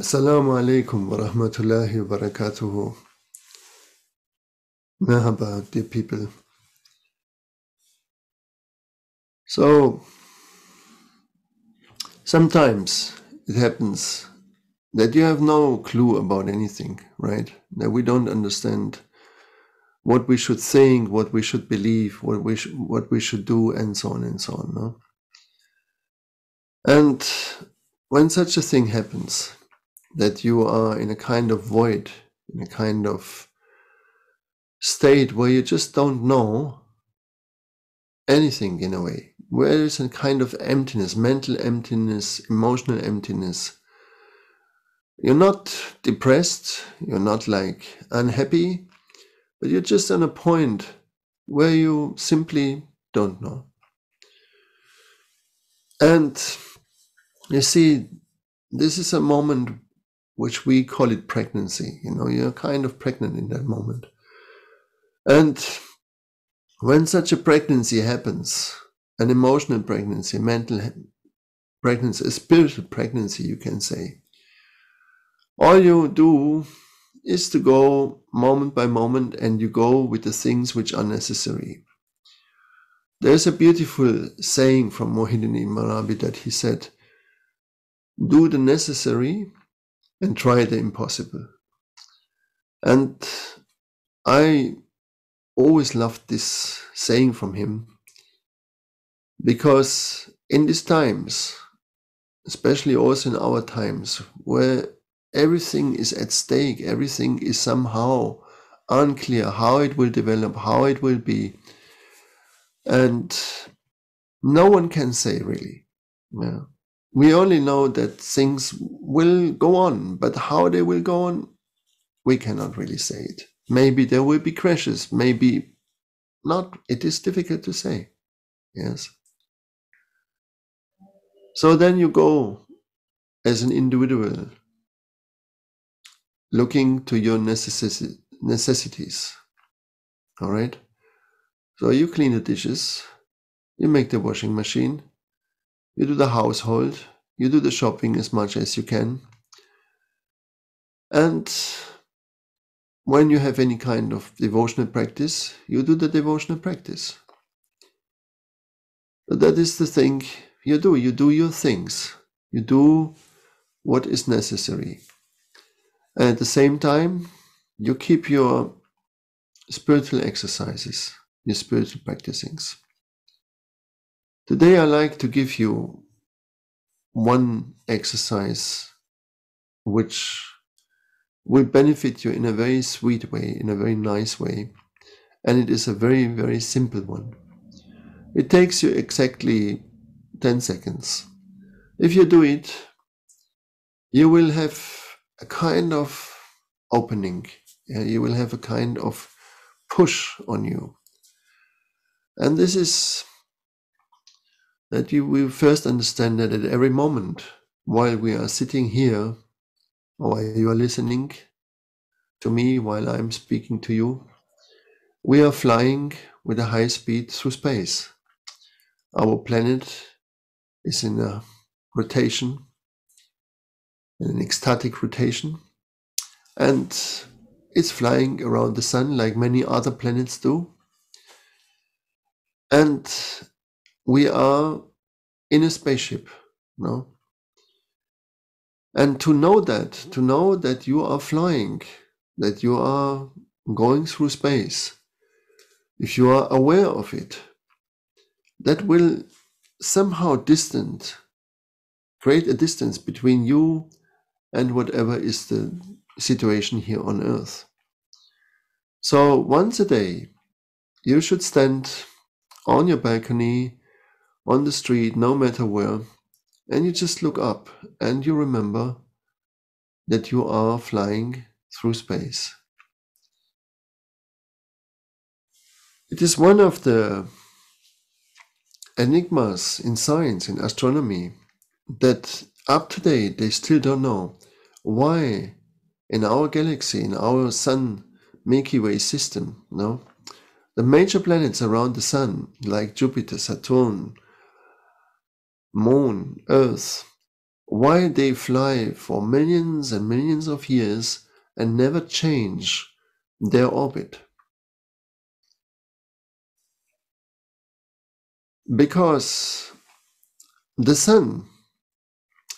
Assalamu alaikum wa rahmatullahi wa barakatuhu. Merhaba, dear people. So, sometimes it happens that you have no clue about anything, right? That we don't understand what we should think, what we should believe, what we, sh- what we should do, and so on and so on. No? And when such a thing happens, that you are in a kind of void, in a kind of state where you just don't know anything in a way, where there's a kind of emptiness, mental emptiness, emotional emptiness. You're not depressed, you're not like unhappy, but you're just on a point where you simply don't know. And you see, this is a moment which we call it pregnancy. You know, you're kind of pregnant in that moment. And when such a pregnancy happens, an emotional pregnancy, mental pregnancy, a spiritual pregnancy, you can say, all you do is to go moment by moment and you go with the things which are necessary. There's a beautiful saying from Muhyiddin ibn Arabi that he said, Do the necessary and try the impossible. And I always loved this saying from him because in these times, especially also in our times, where everything is at stake, everything is somehow unclear how it will develop, how it will be, and no one can say really. Yeah. We only know that things will go on, but how they will go on, we cannot really say it. Maybe there will be crashes, maybe not. It is difficult to say. Yes. So then you go as an individual looking to your necessi- necessities. All right. So you clean the dishes, you make the washing machine, you do the household, you do the shopping as much as you can. And when you have any kind of devotional practice, you do the devotional practice. But that is the thing you do. You do your things. You do what is necessary. And at the same time, you keep your spiritual exercises, your spiritual practicings. Today, I like to give you one exercise which will benefit you in a very sweet way, in a very nice way. And it is a very, very simple one. It takes you exactly 10 seconds. If you do it, you will have a kind of opening. You will have a kind of push on you. And this is that you will first understand that at every moment while we are sitting here or you are listening to me while I'm speaking to you, we are flying with a high speed through space. Our planet is in a rotation, in an ecstatic rotation, and it's flying around the sun like many other planets do. And we are in a spaceship, no? And to know that, to know that you are flying, that you are going through space, if you are aware of it, that will somehow distant, create a distance between you and whatever is the situation here on earth. So once a day, you should stand on your balcony, on the street, no matter where, and you just look up and you remember that you are flying through space. It is one of the enigmas in science, in astronomy, that up to date they still don't know why in our galaxy, in our sun Milky Way system, no, the major planets around the sun, like Jupiter, Saturn, Moon, Earth, why they fly for millions and millions of years and never change their orbit. Because the sun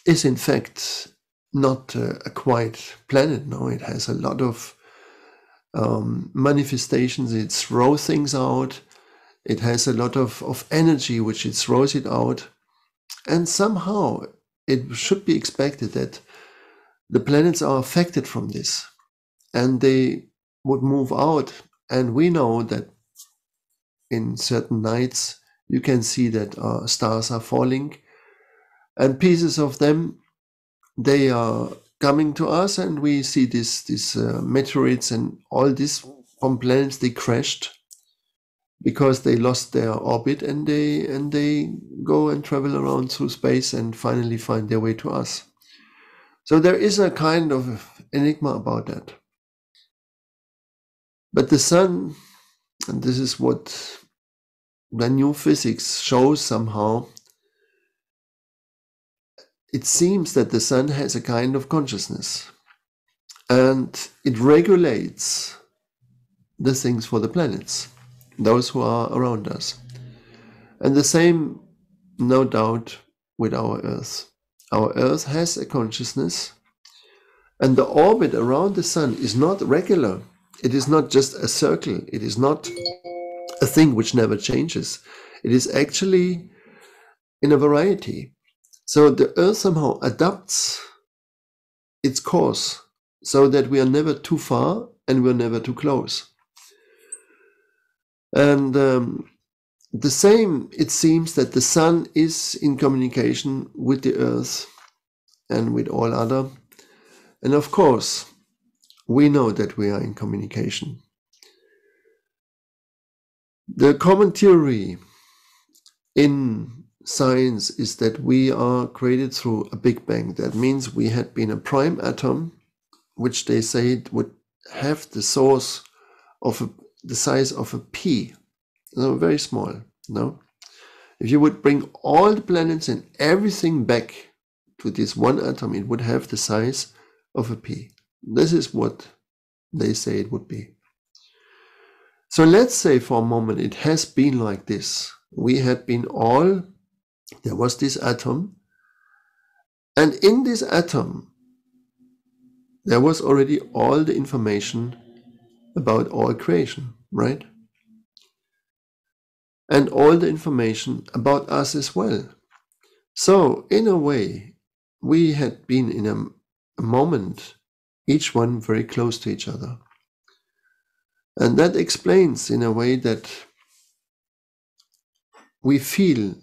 is in fact not a quiet planet. No, it has a lot of um, manifestations. It throws things out. It has a lot of, of energy which it throws it out. And somehow it should be expected that the planets are affected from this and they would move out. And we know that in certain nights you can see that uh, stars are falling and pieces of them they are coming to us and we see this these uh, meteorites and all these from planets they crashed because they lost their orbit and they and they go and travel around through space and finally find their way to us. So there is a kind of enigma about that. But the sun and this is what the new physics shows somehow it seems that the sun has a kind of consciousness and it regulates the things for the planets, those who are around us. And the same, no doubt, with our Earth. Our Earth has a consciousness, and the orbit around the sun is not regular. It is not just a circle, it is not a thing which never changes. It is actually in a variety. So the Earth somehow adapts its course so that we are never too far and we're never too close. And um, the same, it seems that the Sun is in communication with the Earth and with all other. And of course, we know that we are in communication. The common theory in science is that we are created through a Big Bang. That means we had been a prime atom, which they say would have the source of a, the size of a pea, so very small. No, if you would bring all the planets and everything back to this one atom, it would have the size of a pea. This is what they say it would be. So let's say for a moment it has been like this. We had been all there was this atom, and in this atom, there was already all the information about all creation, right? And all the information about us as well. So, in a way, we had been in a, a moment, each one very close to each other. And that explains, in a way, that we feel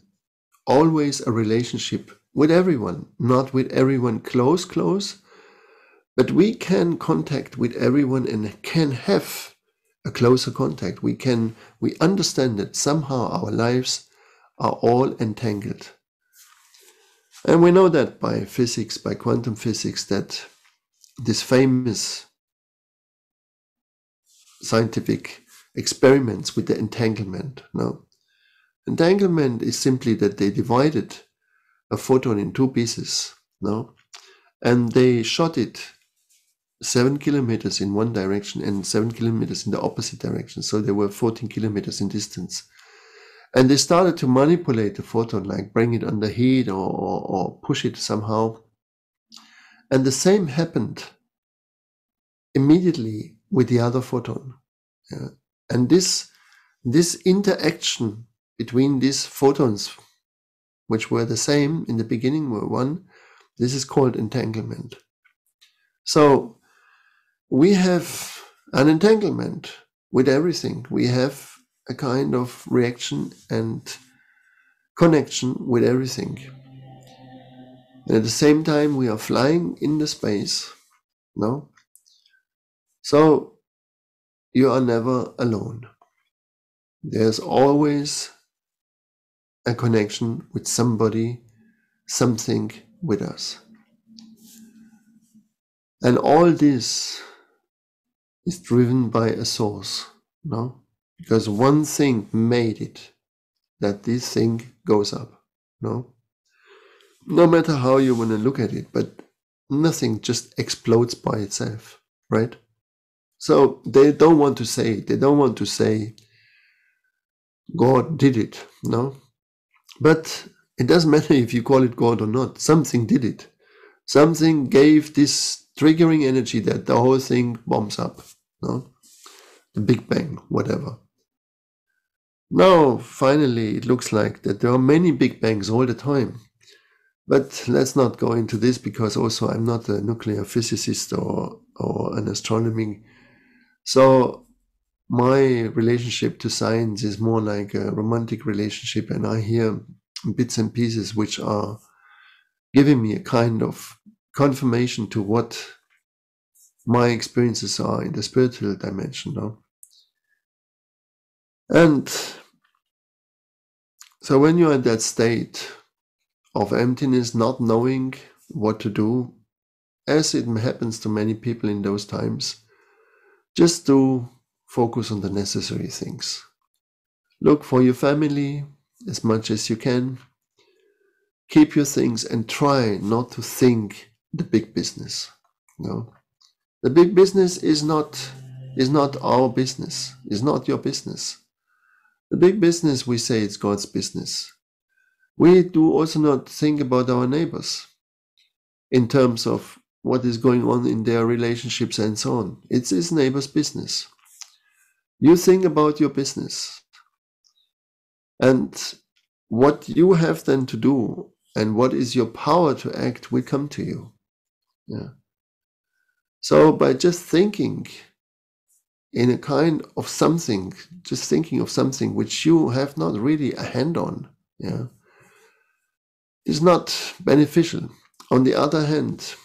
always a relationship with everyone, not with everyone close, close, but we can contact with everyone and can have a closer contact. We can, we understand that somehow our lives are all entangled. And we know that by physics, by quantum physics, that this famous scientific experiments with the entanglement. No, Entanglement is simply that they divided a photon in two pieces, no? And they shot it seven kilometers in one direction and seven kilometers in the opposite direction. So they were 14 kilometers in distance. And they started to manipulate the photon, like bring it under heat or, or, or push it somehow. And the same happened immediately with the other photon. Yeah. And this, this interaction between these photons, which were the same in the beginning, were one. This is called entanglement. So we have an entanglement with everything. We have a kind of reaction and connection with everything. And at the same time, we are flying in the space. No? So you are never alone. There's always a connection with somebody, something with us. And all this is driven by a source, no? Because one thing made it that this thing goes up, no? no matter how you want to look at it, but nothing just explodes by itself, right? So they don't want to say, they don't want to say, God did it, no? But it doesn't matter if you call it God or not, something did it. Something gave this triggering energy that the whole thing bombs up, no? The Big Bang, whatever. Now, finally, it looks like that there are many Big Bangs all the time. But let's not go into this because also I'm not a nuclear physicist or, or an astronomy. So my relationship to science is more like a romantic relationship, and I hear bits and pieces which are giving me a kind of confirmation to what my experiences are in the spiritual dimension. No? And so when you're at that state of emptiness, not knowing what to do, as it happens to many people in those times, just do focus on the necessary things. Look for your family as much as you can. Keep your things and try not to think the big business. No. The big business is not is not our business, is not your business. The big business we say it's God's business we do also not think about our neighbors in terms of what is going on in their relationships and so on. It's his neighbor's business. You think about your business. And what you have then to do and what is your power to act will come to you. Yeah. So by just thinking in a kind of something, just thinking of something which you have not really a hand on, yeah, is not beneficial. On the other hand,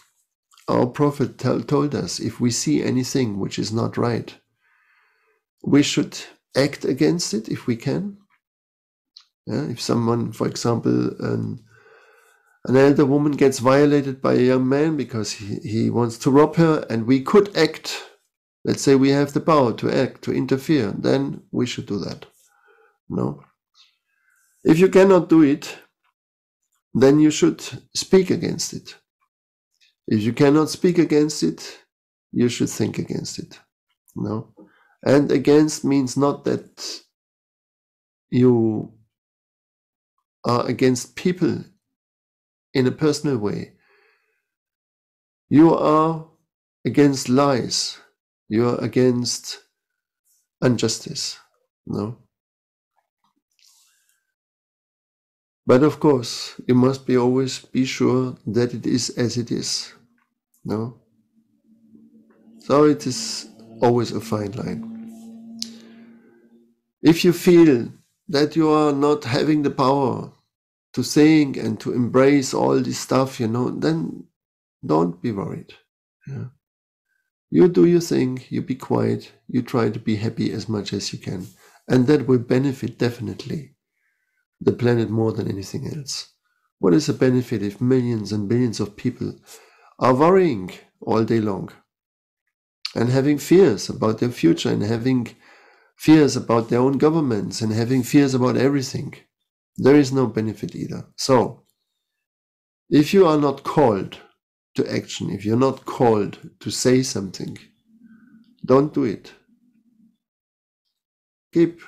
our prophet told us if we see anything which is not right, we should act against it if we can. Yeah, if someone, for example, an, an elder woman gets violated by a young man because he, he wants to rob her, and we could act, let's say we have the power to act, to interfere, then we should do that. No? If you cannot do it, then you should speak against it. If you cannot speak against it, you should think against it. No? And against means not that you are against people in a personal way. You are against lies. You are against injustice. No? But of course, you must be always be sure that it is as it is. No? So it is always a fine line. If you feel that you are not having the power to think and to embrace all this stuff, you know, then don't be worried. Yeah. You do your thing, you be quiet, you try to be happy as much as you can. And that will benefit definitely the planet more than anything else. What is the benefit if millions and billions of people are worrying all day long and having fears about their future and having fears about their own governments and having fears about everything? There is no benefit either. So, if you are not called to action, if you're not called to say something, don't do it. Keep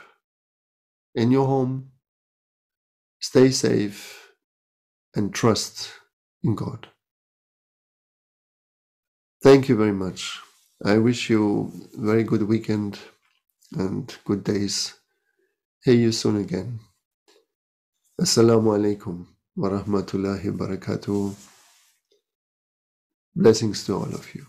in your home, Stay safe and trust in God. Thank you very much. I wish you very good weekend and good days. Hear you soon again. Assalamu alaikum wa rahmatullahi wa barakatuh. Blessings to all of you.